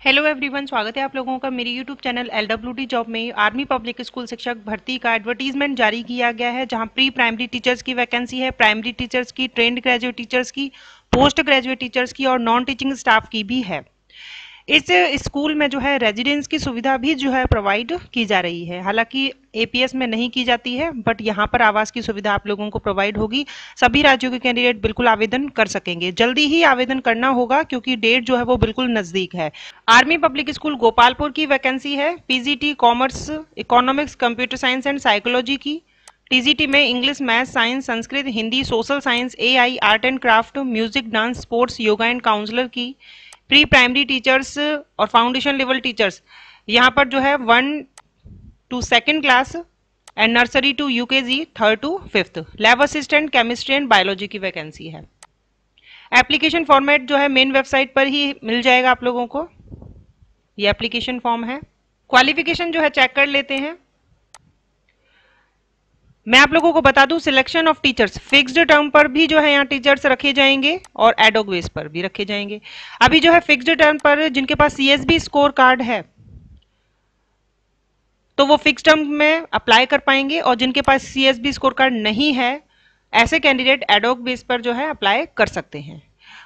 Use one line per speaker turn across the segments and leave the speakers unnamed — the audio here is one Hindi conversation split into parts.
हेलो एवरीवन स्वागत है आप लोगों का मेरे यूट्यूब चैनल एल जॉब में। आर्मी पब्लिक स्कूल शिक्षक भर्ती का एडवर्टीजमेंट जारी किया गया है, जहाँ प्री प्राइमरी टीचर्स की वैकेंसी है प्राइमरी टीचर्स की ट्रेंड ग्रेजुएट टीचर्स की पोस्ट ग्रेजुएट टीचर्स की और नॉन टीचिंग स्टाफ की भी है। इस स्कूल में जो है रेजिडेंस की सुविधा भी जो है प्रोवाइड की जा रही है। हालाँकि एपीएस में नहीं की जाती है बट यहाँ पर आवास की सुविधा आप लोगों को प्रोवाइड होगी। सभी राज्यों के कैंडिडेट बिल्कुल आवेदन कर सकेंगे। जल्दी ही आवेदन करना होगा, क्योंकि डेट जो है वो बिल्कुल नज़दीक है। आर्मी पब्लिक स्कूल गोपालपुर की वैकेंसी है। PGT commerce economics computer science and psychology की। टीजीटी में English math science Sanskrit Hindi social science AI art and craft music dance sports yoga and counsellor की। प्री प्राइमरी टीचर्स और फाउंडेशन लेवल टीचर्स, यहाँ पर जो है one two second class and nursery to U K UKG third to fifth lab assistant chemistry and biology की वैकेंसी है। एप्लीकेशन फॉर्मेट जो है मेन वेबसाइट पर ही मिल जाएगा आप लोगों को। ये एप्लीकेशन फॉर्म है। क्वालिफिकेशन जो है चेक कर लेते हैं। मैं आप लोगों को बता दूँ selection of teachers fixed term पर भी जो है यहाँ टीचर्स रखे जाएँगे और एडोक बेस पर भी रखे जाएँगे। अभी जो है फिक्स्ड टर्म पर जिनके पास सीएसबी स्कोर कार्ड है तो वो फिक्स टर्म में अप्लाई कर पाएँगे और जिनके पास सीएसबी स्कोर कार्ड नहीं है, ऐसे कैंडिडेट एडोक बेस पर जो है अप्लाई कर सकते हैं।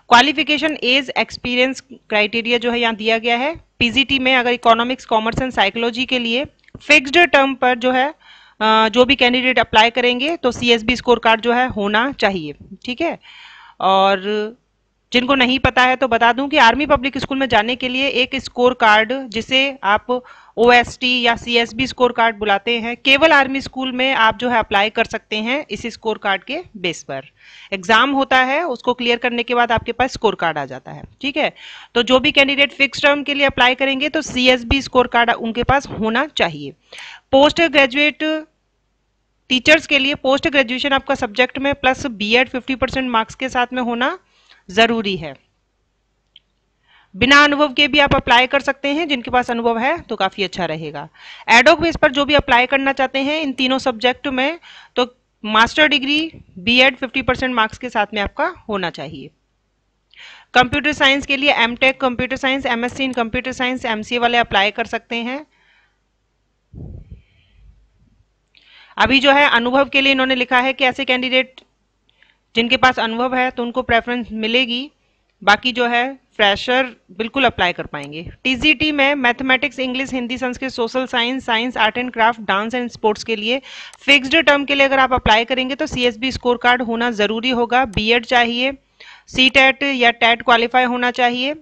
क्वालिफिकेशन एज एक्सपीरियंस क्राइटेरिया जो है यहाँ दिया गया है। पीजीटी में अगर इकोनॉमिक्स कॉमर्स एंड साइकोलॉजी के लिए फिक्स्ड टर्म पर जो है जो भी कैंडिडेट अप्लाई करेंगे तो सीएसबी स्कोर कार्ड जो है, होना चाहिए, ठीक है? और जिनको नहीं पता है तो बता दूँ कि आर्मी पब्लिक स्कूल में जाने के लिए एक स्कोर कार्ड जिसे आप ओएसटी या सीएसबी स्कोर कार्ड बुलाते हैं, केवल आर्मी स्कूल में आप जो है अप्लाई कर सकते हैं इस स्कोर कार्ड के बेस पर। एग्ज़ाम होता है, उसको क्लियर करने के बाद आपके पास स्कोर कार्ड आ जाता है, ठीक है? तो जो भी कैंडिडेट फिक्स टर्म के लिए अप्लाई करेंगे तो सीएसबी स्कोर कार्ड उनके पास होना चाहिए। पोस्ट ग्रेजुएट टीचर्स के लिए पोस्ट ग्रेजुएशन आपका सब्जेक्ट में प्लस बीएड 50 परसेंट मार्क्स के साथ में होना ज़रूरी है। बिना अनुभव के भी आप अप्लाई कर सकते हैं, जिनके पास अनुभव है तो काफ़ी अच्छा रहेगा। एडोक बेस पर जो भी अप्लाई करना चाहते हैं, इन तीनों सब्जेक्ट में तो master degree BEd 50 percent marks के साथ में आपका होना चाहिए। कंप्यूटर साइंस के लिए MTech computer science MSc in computer science MCA वाले अप्लाई कर सकते हैं। अभी जो है, अनुभव के लिए इन्होंने लिखा है कि ऐसे कैंडिडेट जिनके पास अनुभव है तो उनको प्रेफरेंस मिलेगी। बाकी जो है फ्रेशर बिल्कुल अप्लाई कर पाएँगे। टीजीटी में mathematics English Hindi Sanskrit social science science art and craft dance and sports के लिए फिक्स्ड टर्म के लिए अगर आप अप्लाई करेंगे तो सीएसबी स्कोर कार्ड होना ज़रूरी होगा। बीएड चाहिए सी टेट या टेट क्वालिफाई होना चाहिए।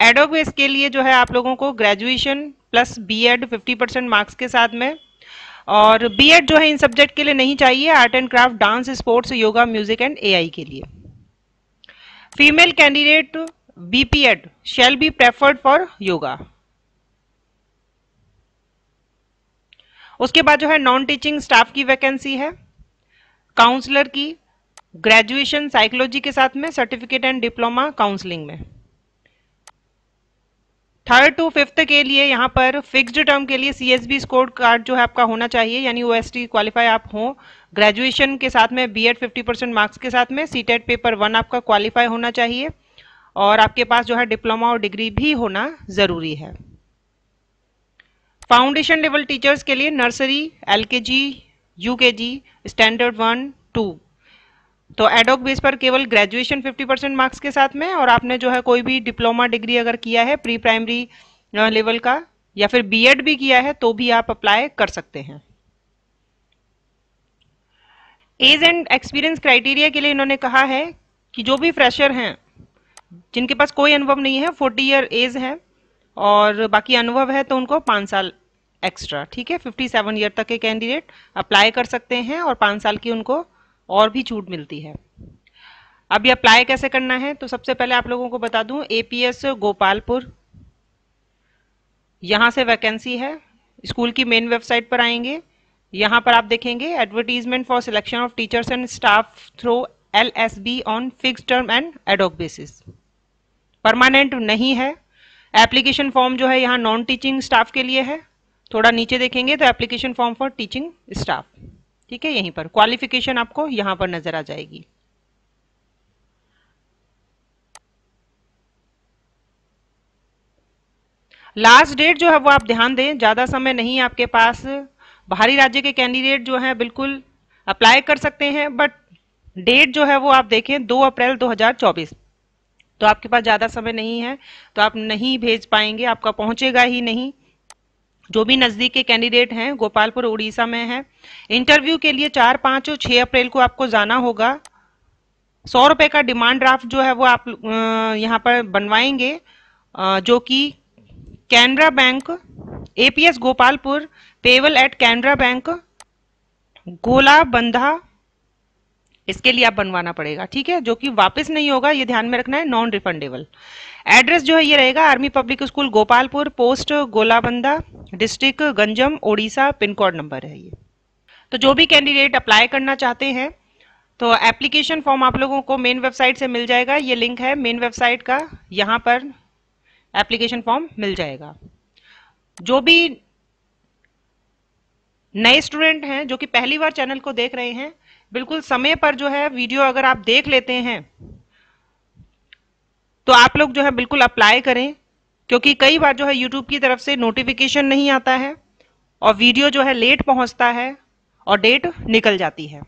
एडोबेस के लिए जो है आप लोगों को graduation plus BEd 50 percent marks के साथ में। और बीएड जो है इन सब्जेक्ट के लिए नहीं चाहिए art and craft dance sports yoga music and AI के लिए। Female candidate BPEd shall be preferred for yoga उसके बाद जो है नॉन टीचिंग स्टाफ की वैकेंसी है काउंसलर की ग्रेजुएशन साइकोलॉजी के साथ में सर्टिफिकेट एंड डिप्लोमा काउंसलिंग में। थर्ड टू फिफ्थ के लिए यहाँ पर फिक्स्ड टर्म के लिए C S B score card जो है आपका होना चाहिए, यानी ओ एस टी क्वालिफाई आप हो। ग्रेजुएशन के साथ में B Ed fifty percent marks के साथ में सी टेट पेपर वन आपका क्वालिफाई होना चाहिए और आपके पास जो है डिप्लोमा और डिग्री भी होना ज़रूरी है। फाउंडेशन लेवल टीचर्स के लिए nursery L K G standard one two तो एडोक बेस पर केवल ग्रेजुएशन 50 परसेंट मार्क्स के साथ में और आपने जो है कोई भी डिप्लोमा डिग्री अगर किया है प्री प्राइमरी लेवल का, या फिर बीएड भी किया है तो भी आप अप्लाई कर सकते हैं। एज एंड एक्सपीरियंस क्राइटेरिया के लिए इन्होंने कहा है कि जो भी फ्रेशर हैं, जिनके पास कोई अनुभव नहीं है फोर्टी ईयर एज है और बाकी अनुभव है तो उनको पाँच साल एक्स्ट्रा ठीक है? फिफ्टी सेवन ईयर तक के कैंडिडेट अप्लाई कर सकते हैं और पाँच साल की उनको और भी छूट मिलती है। ये अप्लाई कैसे करना है? तो सबसे पहले आप लोगों को बता दूँ एपीएस गोपालपुर। यहाँ से वैकेंसी है। स्कूल की मेन वेबसाइट पर आएँगे। यहाँ पर आप देखेंगे advertisement for selection of teachers and staff through L S B on fix term and ad hoc basis permanent नहीं है। एप्लीकेशन फॉर्म जो है, यहाँ नॉन टीचिंग स्टाफ के लिए है। थोड़ा नीचे देखेंगे तो application form for teaching staff ठीक है, यहीं पर। क्वालिफिकेशन आपको यहाँ पर नज़र आ जाएगी। लास्ट डेट जो है वो आप ध्यान दें, ज़्यादा समय नहीं आपके पास। बाहरी राज्य के कैंडिडेट जो है, बिल्कुल अप्लाई कर सकते हैं बट डेट जो है वो आप देखें 2 अप्रैल 2024 तो आपके पास ज़्यादा समय नहीं है तो आप नहीं भेज पाएँगे, आपका पहुंचेगा ही नहीं। जो भी नज़दीक के कैंडिडेट हैं, गोपालपुर, उड़ीसा में है, इंटरव्यू के लिए चार, पाँच और छः अप्रैल को आपको जाना होगा। सौ रुपए का डिमांड ड्राफ्ट जो है वो आप यहाँ पर बनवाएँगे जो कि Canara bank, APS Gopalpur, payable at Canara bank, Golabandha इसके लिए आप बनवाना पड़ेगा, ठीक है? जो कि वापस नहीं होगा, ये ध्यान में रखना है नॉन रिफंडेबल एड्रेस जो है, ये रहेगा army public school Gopalpur post Golabandha district Ganjam Odisha pin code number है ये. तो जो भी कैंडिडेट अप्लाई करना चाहते हैं तो एप्लीकेशन फॉर्म आप लोगों को मेन वेबसाइट से मिल जाएगा. ये लिंक है मेन वेबसाइट का, यहाँ पर एप्लीकेशन फॉर्म मिल जाएगा. जो भी नए स्टूडेंट हैं, जो कि पहली बार चैनल को देख रहे हैं बिल्कुल समय पर जो है वीडियो अगर आप देख लेते हैं तो आप लोग जो है बिल्कुल अप्लाई करें, क्योंकि कई बार जो है यूट्यूब की तरफ़ से नोटिफिकेशन नहीं आता है और वीडियो जो है लेट पहुँचता है और डेट निकल जाती है।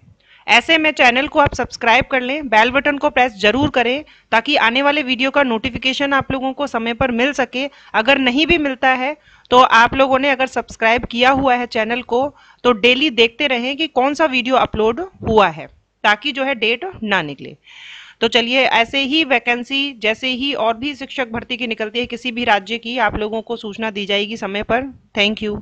ऐसे में चैनल को आप सब्सक्राइब कर लें, बेल बटन को प्रेस ज़रूर करें, ताकि आने वाले वीडियो का नोटिफिकेशन आप लोगों को समय पर मिल सके। अगर नहीं भी मिलता है तो आप लोगों ने अगर सब्सक्राइब किया हुआ है चैनल को तो डेली देखते रहें कि कौन सा वीडियो अपलोड हुआ है, ताकि जो है डेट ना निकले। तो चलिए, ऐसे ही वैकेंसी, जैसे ही और भी शिक्षक भर्ती की निकलती है किसी भी राज्य की, आप लोगों को सूचना दी जाएगी समय पर। Thank you.